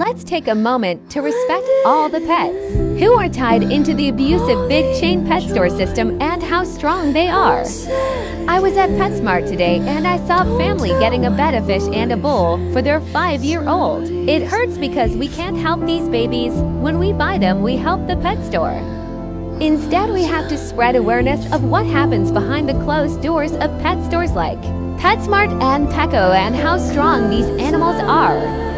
let's take a moment to respect all the pets who are tied into the abusive big chain pet store system and how strong they are. I was at PetSmart today and I saw a family getting a betta fish and a bowl for their five year old. It hurts because we can't help these babies. When we buy them, we help the pet store. Instead, we have to spread awareness of what happens behind the closed doors of pet stores like PetSmart and Petco and how strong these animals are.